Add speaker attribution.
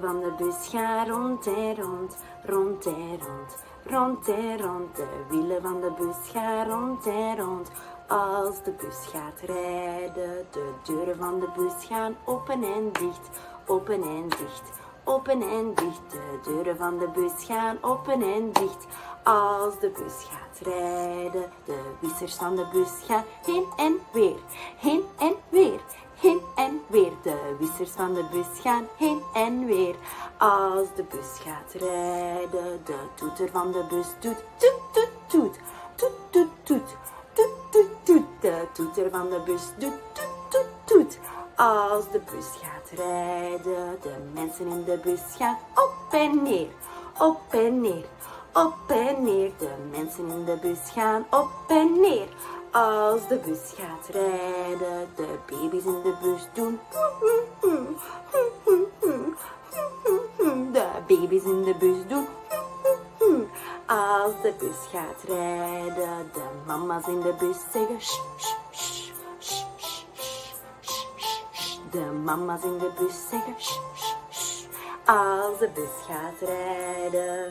Speaker 1: van de bus gaan rond en rond, rond en rond, rond en rond. De wielen van de bus gaan rond en rond. Als de bus gaat rijden, de deuren van de bus gaan open en dicht, open en dicht, open en dicht. De deuren van de bus gaan open en dicht. Als de bus gaat rijden, de wissers van de bus gaan heen en weer, heen en weer bussers van de bus gaan heen en weer. Als de bus gaat rijden, de toeter van de bus doet toet toet toet. Toet toet toet. Toet toet toet. De toeter van de bus doet toet toet toet. Als de bus gaat rijden, de mensen in de bus gaan op en neer. Op en neer. Op en neer. De mensen in de bus gaan op en neer. Als de bus gaat rijden, de baby's in de bus doen. De baby's in de bus doen. Als de bus gaat rijden, de mama's in de bus zeggen. "Shh, shh, shh, shh, shh, shh, shh, shh." De mama's in de bus zeggen. "Shh, shh, shh." Als de bus gaat rijden.